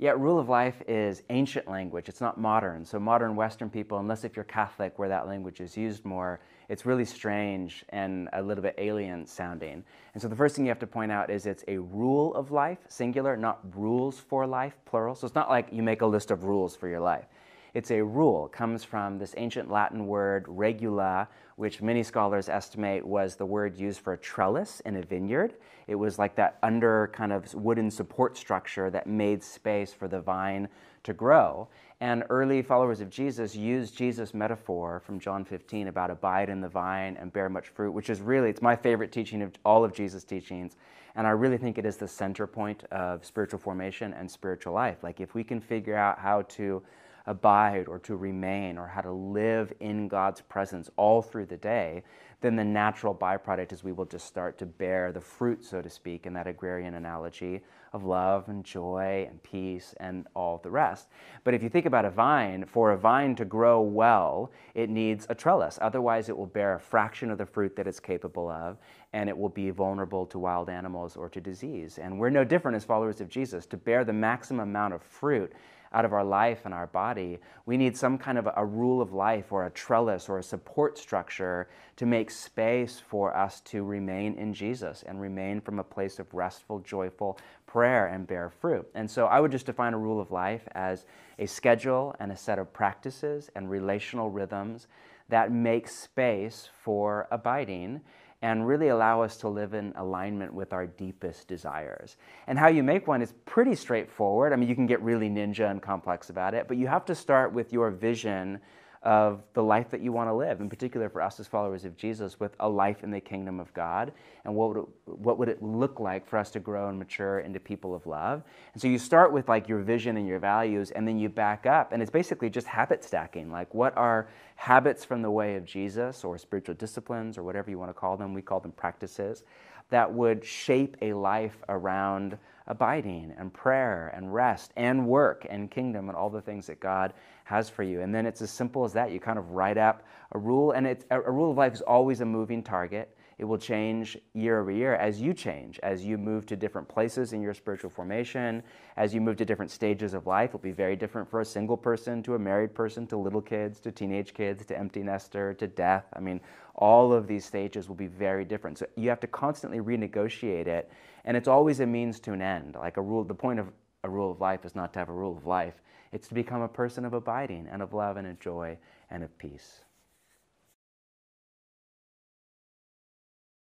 Yeah, rule of life is ancient language. It's not modern. So modern Western people, unless if you're Catholic, where that language is used more, it's really strange and a little bit alien sounding. And so the first thing you have to point out is it's a rule of life, singular, not rules for life, plural. So it's not like you make a list of rules for your life. It's a rule, comes from this ancient Latin word regula, which many scholars estimate was the word used for a trellis in a vineyard. It was like that under kind of wooden support structure that made space for the vine to grow. And early followers of Jesus used Jesus' metaphor from John 15 about abide in the vine and bear much fruit, which is really, it's my favorite teaching of all of Jesus' teachings. And I really think it is the center point of spiritual formation and spiritual life. Like if we can figure out how to abide or to remain or how to live in God's presence all through the day, then the natural byproduct is we will just start to bear the fruit, so to speak, in that agrarian analogy of love and joy and peace and all the rest. But if you think about a vine, for a vine to grow well, it needs a trellis. Otherwise, it will bear a fraction of the fruit that it's capable of, and it will be vulnerable to wild animals or to disease. And we're no different as followers of Jesus. To bear the maximum amount of fruit, out of our life and our body, we need some kind of a rule of life or a trellis or a support structure to make space for us to remain in Jesus and remain from a place of restful, joyful prayer and bear fruit. And so I would just define a rule of life as a schedule and a set of practices and relational rhythms that make space for abiding and really allow us to live in alignment with our deepest desires. And how you make one is pretty straightforward. I mean, you can get really ninja and complex about it, but you have to start with your vision of the life that you want to live, in particular for us as followers of Jesus, with a life in the kingdom of God. And what would, it, what would it look like for us to grow and mature into people of love? And so you start with like your vision and your values, and then you back up. And it's basically just habit stacking. Like, what are habits from the way of Jesus, or spiritual disciplines, or whatever you want to call them? We call them practices that would shape a life around abiding and prayer and rest and work and kingdom and all the things that God has for you. And then it's as simple as that. You kind of write up a rule, and it's, a rule of life is always a moving target. It will change year over year as you change, as you move to different places in your spiritual formation, as you move to different stages of life. It'll be very different for a single person to a married person to little kids to teenage kids to empty nester to death. I mean, all of these stages will be very different. So you have to constantly renegotiate it, and it's always a means to an end. Like a rule, the point of a rule of life is not to have a rule of life, it's to become a person of abiding and of love and of joy and of peace.